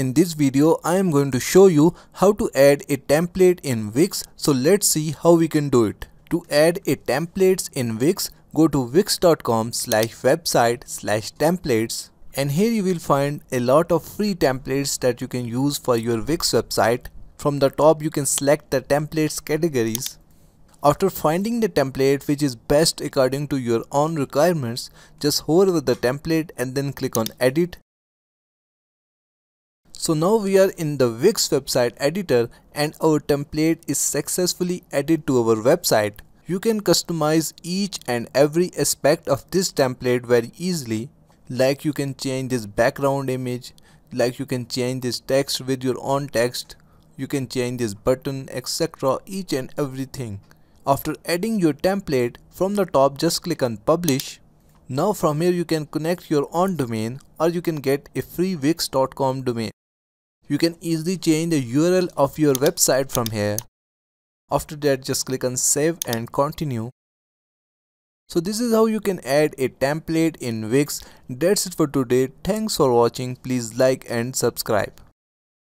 In this video, I am going to show you how to add a template in Wix. So let's see how we can do it. To add a templates in Wix, go to wix.com slash website slash templates and here you will find a lot of free templates that you can use for your Wix website. From the top you can select the templates categories. After finding the template which is best according to your own requirements, just hover over the template and then click on edit so now we are in the Wix website editor and our template is successfully added to our website. You can customize each and every aspect of this template very easily. Like you can change this background image, like you can change this text with your own text, you can change this button etc each and everything. After adding your template from the top just click on publish. Now from here you can connect your own domain or you can get a free wix.com domain. You can easily change the URL of your website from here. After that just click on save and continue. So this is how you can add a template in Wix. That's it for today. Thanks for watching. Please like and subscribe.